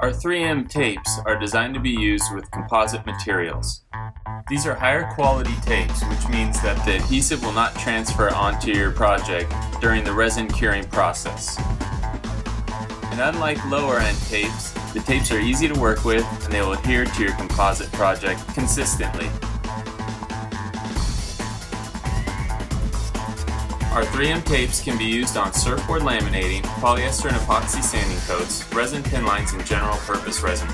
Our 3M tapes are designed to be used with composite materials. These are higher quality tapes, which means that the adhesive will not transfer onto your project during the resin curing process. And unlike lower end tapes, the tapes are easy to work with and they will adhere to your composite project consistently. Our 3M tapes can be used on surfboard laminating, polyester and epoxy sanding coats, resin pin lines, and general purpose resin.